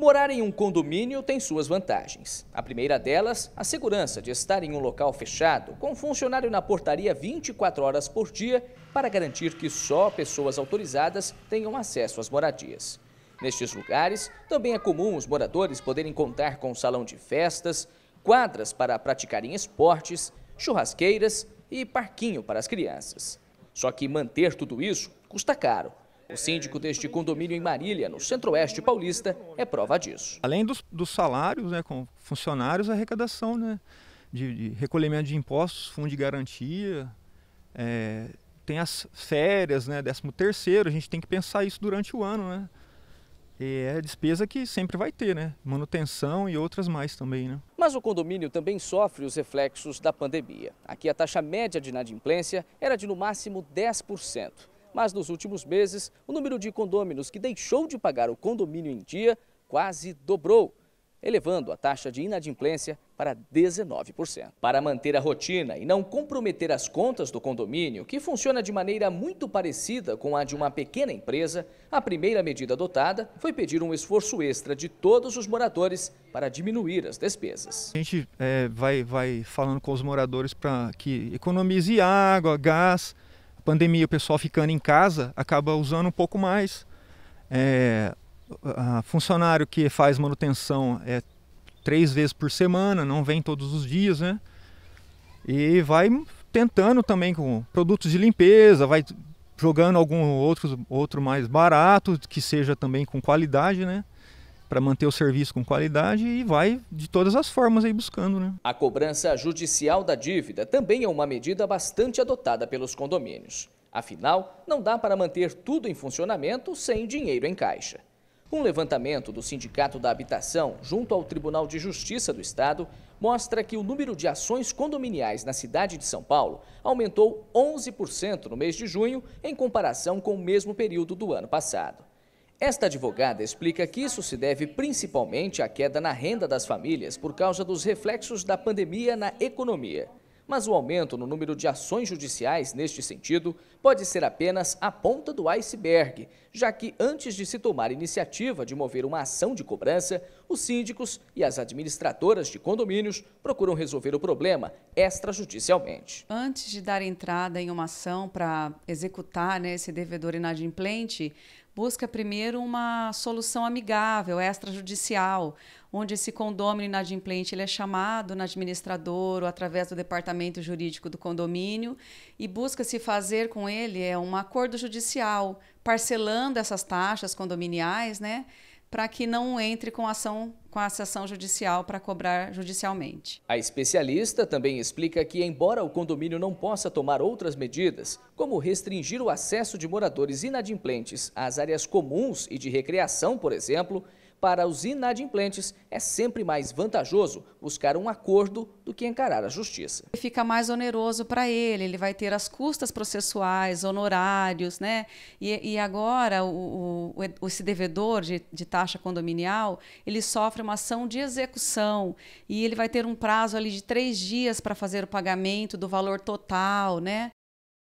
Morar em um condomínio tem suas vantagens. A primeira delas, a segurança de estar em um local fechado, com funcionário na portaria 24 horas por dia, para garantir que só pessoas autorizadas tenham acesso às moradias. Nestes lugares, também é comum os moradores poderem contar com salão de festas, quadras para praticarem esportes, churrasqueiras e parquinho para as crianças. Só que manter tudo isso custa caro o síndico deste condomínio em Marília, no centro-oeste paulista, é prova disso. Além dos, dos salários né, com funcionários, a arrecadação né, de, de recolhimento de impostos, fundo de garantia, é, tem as férias, né, 13 terceiro, a gente tem que pensar isso durante o ano, né? E é despesa que sempre vai ter, né? Manutenção e outras mais também, né? Mas o condomínio também sofre os reflexos da pandemia. Aqui a taxa média de inadimplência era de no máximo 10%. Mas nos últimos meses, o número de condôminos que deixou de pagar o condomínio em dia quase dobrou, elevando a taxa de inadimplência para 19%. Para manter a rotina e não comprometer as contas do condomínio, que funciona de maneira muito parecida com a de uma pequena empresa, a primeira medida adotada foi pedir um esforço extra de todos os moradores para diminuir as despesas. A gente é, vai, vai falando com os moradores para que economize água, gás, pandemia, o pessoal ficando em casa acaba usando um pouco mais. É, funcionário que faz manutenção é três vezes por semana, não vem todos os dias, né? E vai tentando também com produtos de limpeza, vai jogando algum outro, outro mais barato, que seja também com qualidade, né? Para manter o serviço com qualidade e vai de todas as formas aí buscando. Né? A cobrança judicial da dívida também é uma medida bastante adotada pelos condomínios. Afinal, não dá para manter tudo em funcionamento sem dinheiro em caixa. Um levantamento do Sindicato da Habitação, junto ao Tribunal de Justiça do Estado, mostra que o número de ações condominiais na cidade de São Paulo aumentou 11% no mês de junho em comparação com o mesmo período do ano passado. Esta advogada explica que isso se deve principalmente à queda na renda das famílias por causa dos reflexos da pandemia na economia. Mas o aumento no número de ações judiciais neste sentido pode ser apenas a ponta do iceberg, já que antes de se tomar iniciativa de mover uma ação de cobrança, os síndicos e as administradoras de condomínios procuram resolver o problema extrajudicialmente. Antes de dar entrada em uma ação para executar né, esse devedor inadimplente, busca primeiro uma solução amigável, extrajudicial, onde esse condômino inadimplente ele é chamado no administrador ou através do departamento jurídico do condomínio e busca se fazer com ele é um acordo judicial, parcelando essas taxas condominiais, né? Para que não entre com ação com a ação judicial para cobrar judicialmente. A especialista também explica que, embora o condomínio não possa tomar outras medidas, como restringir o acesso de moradores inadimplentes às áreas comuns e de recreação, por exemplo, para os inadimplentes, é sempre mais vantajoso buscar um acordo do que encarar a justiça. Fica mais oneroso para ele, ele vai ter as custas processuais, honorários, né? E, e agora o, o, esse devedor de, de taxa condominial, ele sofre uma ação de execução e ele vai ter um prazo ali de três dias para fazer o pagamento do valor total, né?